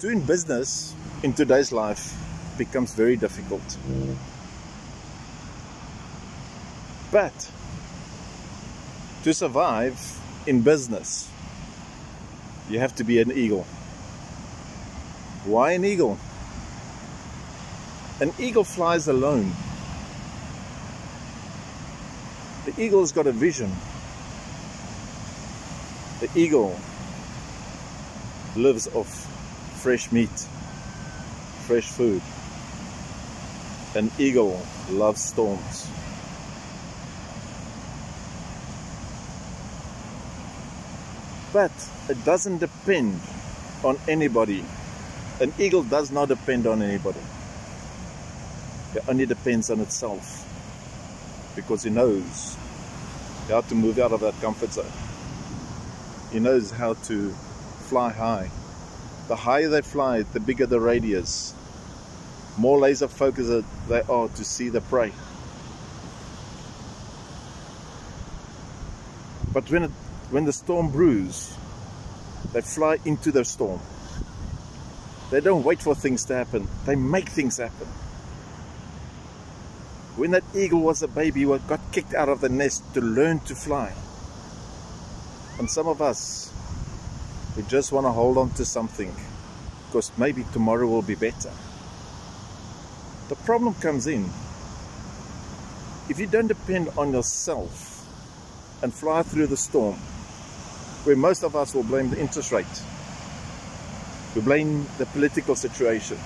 doing business in today's life becomes very difficult. But to survive in business, you have to be an eagle. Why an eagle? An eagle flies alone. The eagle's got a vision. The eagle lives off fresh meat, fresh food. An eagle loves storms. But it doesn't depend on anybody. An eagle does not depend on anybody. It only depends on itself because he knows how to move out of that comfort zone. He knows how to fly high. The higher they fly, the bigger the radius. More laser focused they are to see the prey. But when, it, when the storm brews, they fly into the storm. They don't wait for things to happen. They make things happen. When that eagle was a baby, he got kicked out of the nest to learn to fly. And some of us, we just want to hold on to something because maybe tomorrow will be better. The problem comes in if you don't depend on yourself and fly through the storm, where most of us will blame the interest rate, we blame the political situation,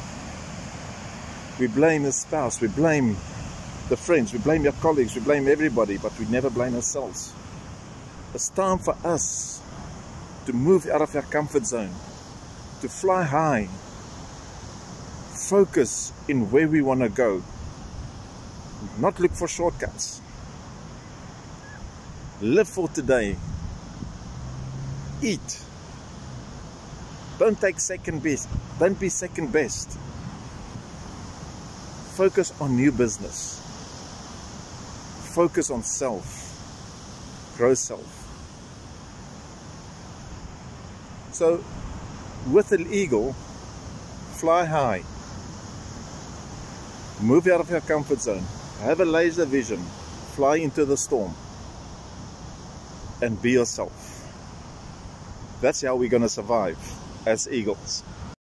we blame the spouse, we blame the friends, we blame your colleagues, we blame everybody, but we never blame ourselves. It's time for us to move out of our comfort zone, to fly high, focus in where we want to go, not look for shortcuts. Live for today. Eat. Don't take second best. Don't be second best. Focus on new business. Focus on self. Grow self. So, with an eagle, fly high. Move out of your comfort zone. Have a laser vision. Fly into the storm. And be yourself. That's how we're going to survive as eagles.